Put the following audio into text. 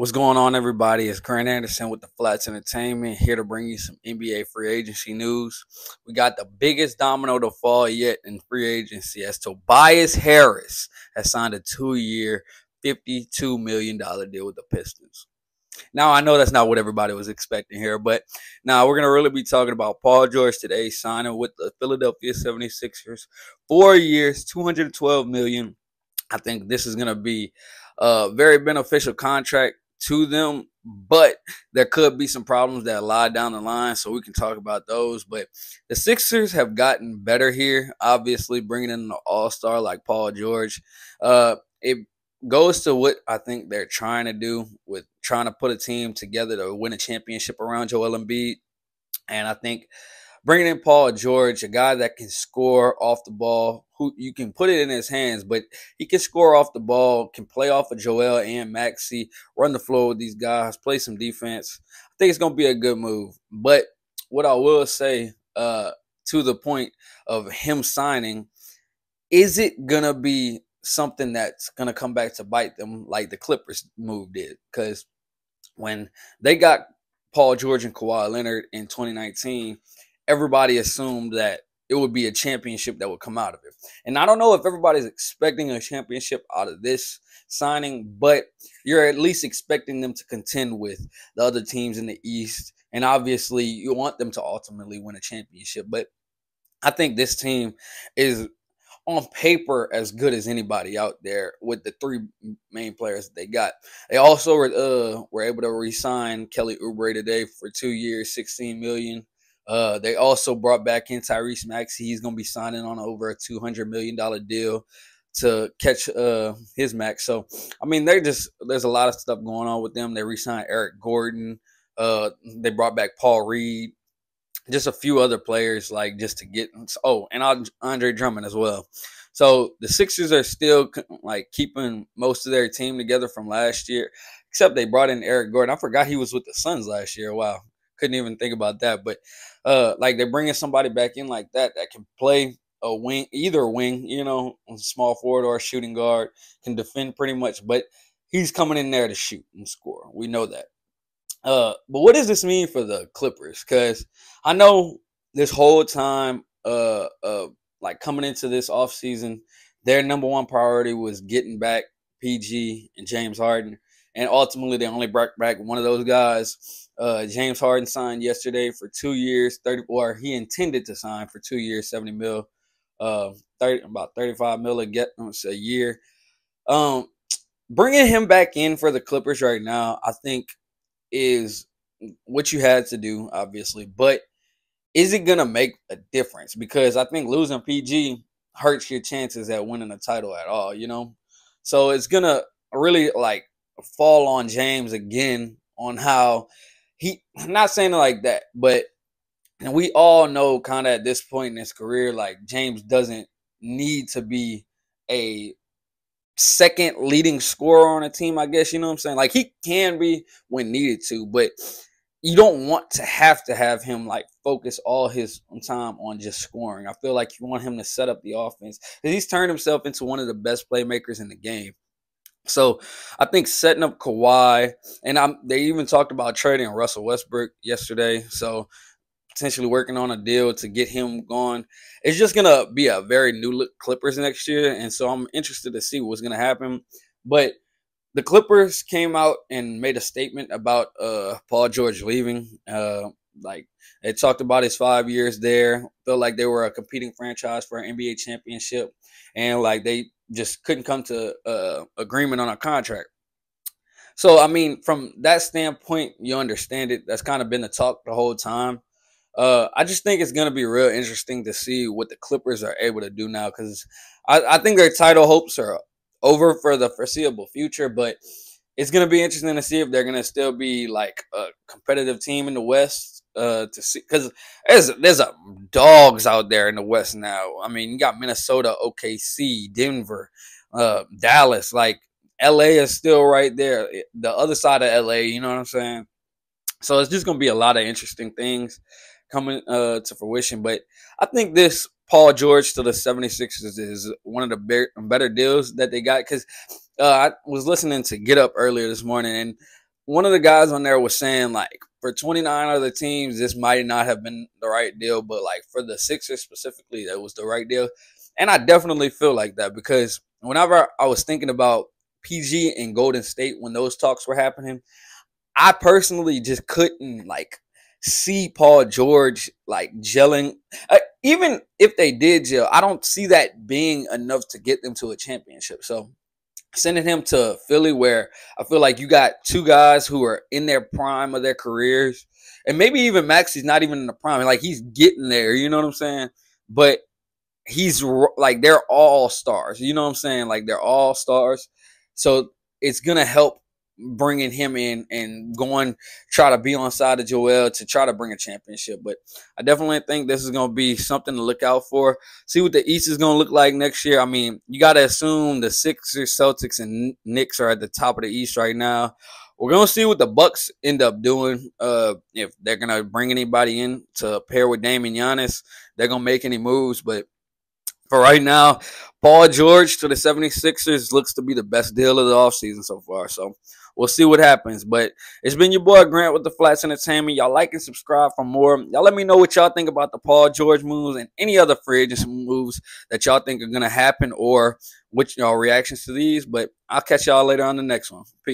What's going on, everybody? It's Grant Anderson with the Flats Entertainment here to bring you some NBA free agency news. We got the biggest domino to fall yet in free agency as Tobias Harris has signed a two year, $52 million deal with the Pistons. Now, I know that's not what everybody was expecting here, but now we're going to really be talking about Paul George today signing with the Philadelphia 76ers. Four years, 212 million. I think this is going to be a very beneficial contract to them, but there could be some problems that lie down the line, so we can talk about those. But the Sixers have gotten better here, obviously bringing in an All Star like Paul George. Uh, it goes to what I think they're trying to do with trying to put a team together to win a championship around Joel Embiid, and I think bringing in Paul George, a guy that can score off the ball, who you can put it in his hands, but he can score off the ball, can play off of Joel and Maxey, run the floor with these guys, play some defense. I think it's going to be a good move. But what I will say, uh, to the point of him signing, is it going to be something that's going to come back to bite them like the Clippers move did? Because when they got Paul George and Kawhi Leonard in 2019, everybody assumed that it would be a championship that would come out of it. And I don't know if everybody's expecting a championship out of this signing, but you're at least expecting them to contend with the other teams in the East. And obviously, you want them to ultimately win a championship. But I think this team is on paper as good as anybody out there with the three main players they got. They also were, uh, were able to re-sign Kelly Oubre today for two years, 16 million. Uh, they also brought back in Tyrese Maxey. He's going to be signing on over a $200 million deal to catch uh, his max. So, I mean, they just, there's a lot of stuff going on with them. They re signed Eric Gordon. Uh, they brought back Paul Reed. Just a few other players, like just to get, oh, and Andre Drummond as well. So the Sixers are still like keeping most of their team together from last year, except they brought in Eric Gordon. I forgot he was with the Suns last year. Wow, couldn't even think about that. But uh, like they're bringing somebody back in like that that can play a wing, either wing, you know, small forward or shooting guard, can defend pretty much. But he's coming in there to shoot and score. We know that. Uh, but what does this mean for the Clippers? Because I know this whole time, uh, uh, like coming into this offseason, their number one priority was getting back PG and James Harden and ultimately they only brought back one of those guys. Uh, James Harden signed yesterday for two years, thirty, or he intended to sign for two years, seventy mil, uh, thirty about thirty five mil a get a year. Um, bringing him back in for the Clippers right now, I think, is what you had to do, obviously, but is it gonna make a difference? Because I think losing PG hurts your chances at winning a title at all, you know. So it's gonna really like fall on James again on how he I'm not saying it like that, but and we all know kind of at this point in his career, like James doesn't need to be a second leading scorer on a team, I guess, you know what I'm saying? Like he can be when needed to, but you don't want to have to have him like focus all his time on just scoring. I feel like you want him to set up the offense. He's turned himself into one of the best playmakers in the game. So I think setting up Kawhi, and I'm, they even talked about trading Russell Westbrook yesterday. So potentially working on a deal to get him gone. It's just gonna be a very new look Clippers next year, and so I'm interested to see what's gonna happen. But the Clippers came out and made a statement about uh, Paul George leaving. Uh, like they talked about his five years there, felt like they were a competing franchise for an NBA championship, and like they just couldn't come to uh, agreement on a contract. So I mean, from that standpoint, you understand it. That's kind of been the talk the whole time. Uh, I just think it's gonna be real interesting to see what the Clippers are able to do now because I, I think their title hopes are over for the foreseeable future. But it's gonna be interesting to see if they're gonna still be like a competitive team in the West uh to see because there's there's a dogs out there in the West now. I mean, you got Minnesota, OKC, Denver, uh, Dallas. Like LA is still right there, the other side of LA. You know what I'm saying? So it's just gonna be a lot of interesting things coming uh to fruition. But I think this Paul George to the 76ers is one of the better deals that they got because uh, I was listening to Get Up earlier this morning and one of the guys on there was saying like for 29 other teams, this might not have been the right deal, but like for the Sixers specifically, that was the right deal. And I definitely feel like that because whenever I was thinking about PG and Golden State when those talks were happening, I personally just couldn't like see Paul George like gelling. Uh, even if they did gel, I don't see that being enough to get them to a championship. So sending him to Philly, where I feel like you got two guys who are in their prime of their careers, and maybe even Maxey's not even in the prime. Like he's getting there, you know what I'm saying? But he's like they're all stars. You know what I'm saying? Like they're all stars. So it's gonna help bringing him in and going try to be on side of Joel to try to bring a championship. But I definitely think this is going to be something to look out for. See what the East is going to look like next year. I mean, you got to assume the Sixers, Celtics, and Knicks are at the top of the East right now. We're gonna see what the Bucks end up doing. Uh, if they're gonna bring anybody in to pair with Damian Giannis, they're gonna make any moves. But for right now, Paul George to the 76ers looks to be the best deal of the offseason so far. So we'll see what happens. But it's been your boy Grant with the Flats Entertainment. Y'all like and subscribe for more. Y'all let me know what y'all think about the Paul George moves and any other free agency moves that y'all think are gonna happen or what y'all reactions to these. But I'll catch y'all later on the next one. Peace.